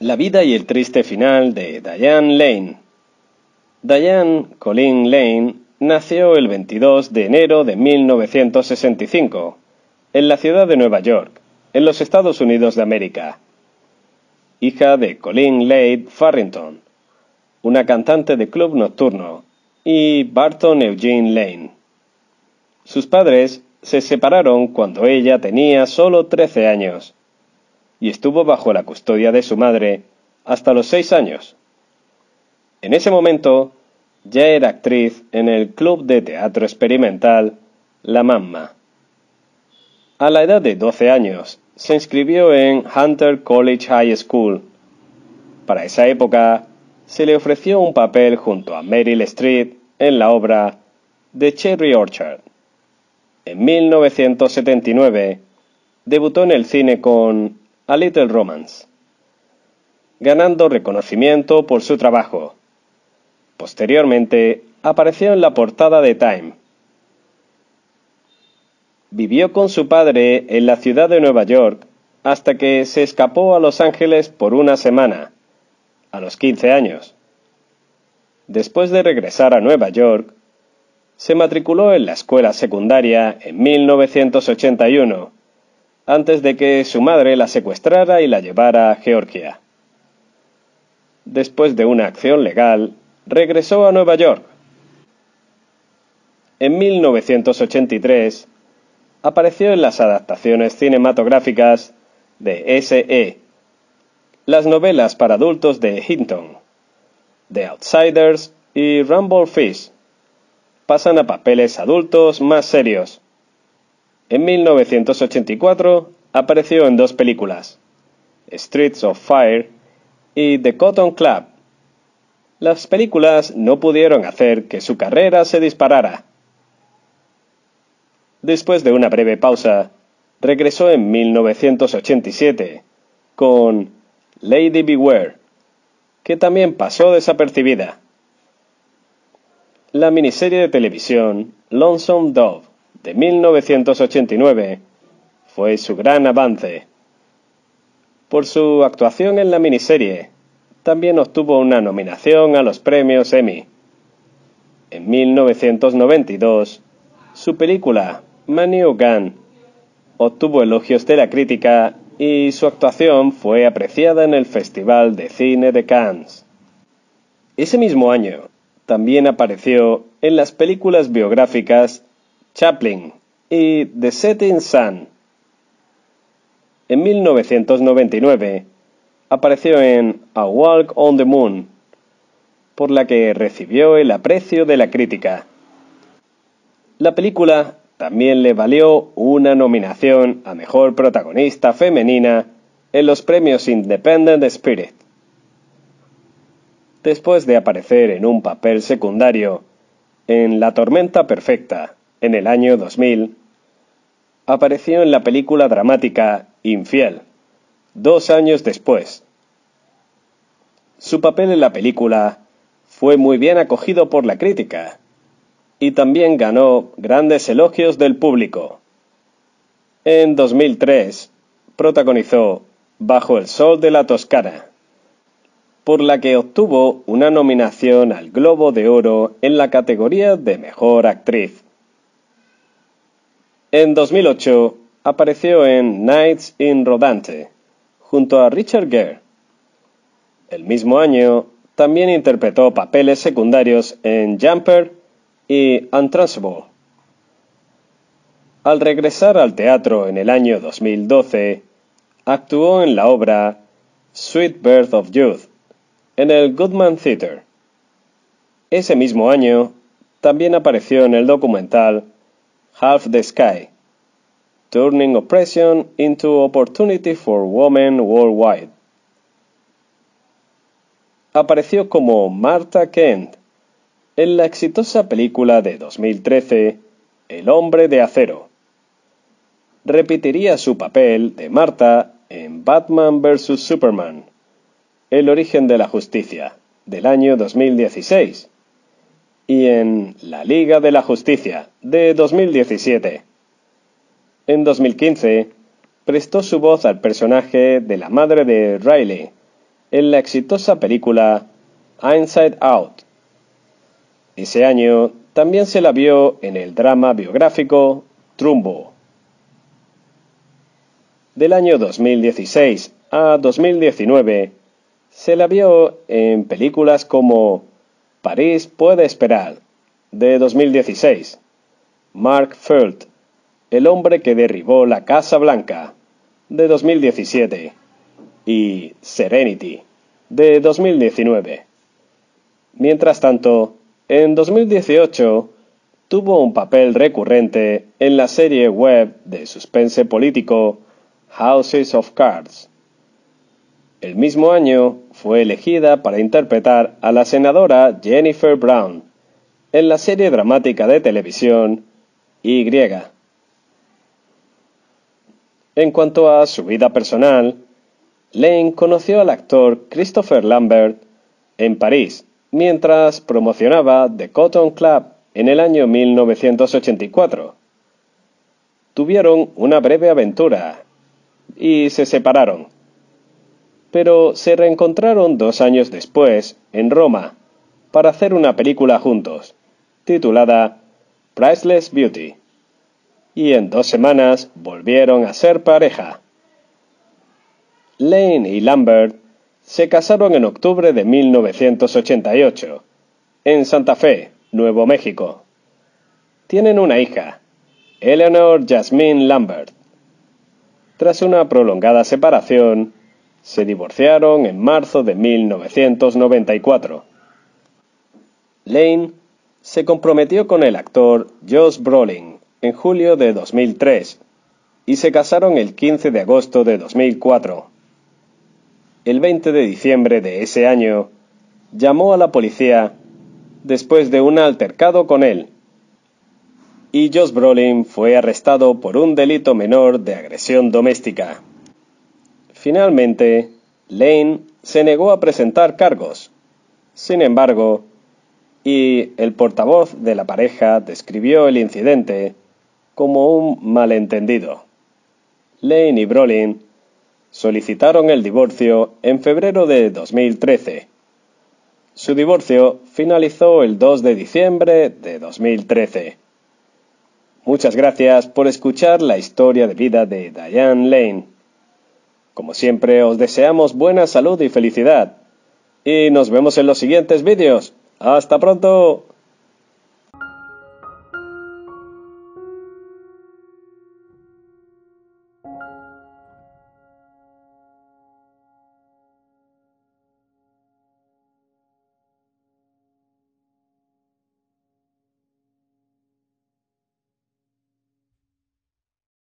La vida y el triste final de Diane Lane. Diane Colleen Lane nació el 22 de enero de 1965 en la ciudad de Nueva York, en los Estados Unidos de América. Hija de Colleen Lane Farrington, una cantante de club nocturno, y Barton Eugene Lane. Sus padres se separaron cuando ella tenía solo 13 años y estuvo bajo la custodia de su madre hasta los seis años. En ese momento ya era actriz en el club de teatro experimental La Mamma. A la edad de 12 años se inscribió en Hunter College High School. Para esa época se le ofreció un papel junto a Meryl Streep en la obra The Cherry Orchard. En 1979 debutó en el cine con A Little Romance, ganando reconocimiento por su trabajo. Posteriormente apareció en la portada de Time. Vivió con su padre en la ciudad de Nueva York hasta que se escapó a Los Ángeles por una semana, a los 15 años. Después de regresar a Nueva York, se matriculó en la escuela secundaria en 1981, antes de que su madre la secuestrara y la llevara a Georgia. Después de una acción legal, regresó a Nueva York. En 1983, apareció en las adaptaciones cinematográficas de S.E., las novelas para adultos de Hinton, The Outsiders y Rumble Fish pasan a papeles adultos más serios. En 1984 apareció en dos películas, Streets of Fire y The Cotton Club. Las películas no pudieron hacer que su carrera se disparara. Después de una breve pausa, regresó en 1987 con Lady Beware, que también pasó desapercibida la miniserie de televisión Lonesome Dove de 1989 fue su gran avance. Por su actuación en la miniserie, también obtuvo una nominación a los premios Emmy. En 1992, su película Manu Gun obtuvo elogios de la crítica y su actuación fue apreciada en el Festival de Cine de Cannes. Ese mismo año, también apareció en las películas biográficas Chaplin y The Setting Sun. En 1999 apareció en A Walk on the Moon, por la que recibió el aprecio de la crítica. La película también le valió una nominación a Mejor Protagonista Femenina en los premios Independent Spirit después de aparecer en un papel secundario en La Tormenta Perfecta en el año 2000, apareció en la película dramática Infiel, dos años después. Su papel en la película fue muy bien acogido por la crítica y también ganó grandes elogios del público. En 2003 protagonizó Bajo el Sol de la Toscana por la que obtuvo una nominación al Globo de Oro en la categoría de Mejor Actriz. En 2008 apareció en Nights in Rodante, junto a Richard Gere. El mismo año también interpretó papeles secundarios en Jumper y Untraceable. Al regresar al teatro en el año 2012, actuó en la obra Sweet Birth of Youth, en el Goodman Theatre. Ese mismo año, también apareció en el documental Half the Sky, Turning Oppression into Opportunity for Women Worldwide. Apareció como Martha Kent en la exitosa película de 2013 El hombre de acero. Repetiría su papel de Martha en Batman vs. Superman el origen de la justicia, del año 2016, y en La Liga de la Justicia, de 2017. En 2015, prestó su voz al personaje de la madre de Riley, en la exitosa película Inside Out. Ese año también se la vio en el drama biográfico Trumbo. Del año 2016 a 2019 se la vio en películas como París puede esperar, de 2016, Mark Felt, El hombre que derribó la Casa Blanca, de 2017, y Serenity, de 2019. Mientras tanto, en 2018 tuvo un papel recurrente en la serie web de suspense político Houses of Cards. El mismo año fue elegida para interpretar a la senadora Jennifer Brown en la serie dramática de televisión Y. En cuanto a su vida personal, Lane conoció al actor Christopher Lambert en París mientras promocionaba The Cotton Club en el año 1984. Tuvieron una breve aventura y se separaron, pero se reencontraron dos años después en Roma para hacer una película juntos, titulada Priceless Beauty, y en dos semanas volvieron a ser pareja. Lane y Lambert se casaron en octubre de 1988, en Santa Fe, Nuevo México. Tienen una hija, Eleanor Jasmine Lambert. Tras una prolongada separación, se divorciaron en marzo de 1994. Lane se comprometió con el actor Josh Brolin en julio de 2003 y se casaron el 15 de agosto de 2004 el 20 de diciembre de ese año, llamó a la policía después de un altercado con él, y Josh Brolin fue arrestado por un delito menor de agresión doméstica. Finalmente, Lane se negó a presentar cargos. Sin embargo, y el portavoz de la pareja describió el incidente como un malentendido. Lane y Brolin solicitaron el divorcio en febrero de 2013. Su divorcio finalizó el 2 de diciembre de 2013. Muchas gracias por escuchar la historia de vida de Diane Lane. Como siempre os deseamos buena salud y felicidad. Y nos vemos en los siguientes vídeos. ¡Hasta pronto!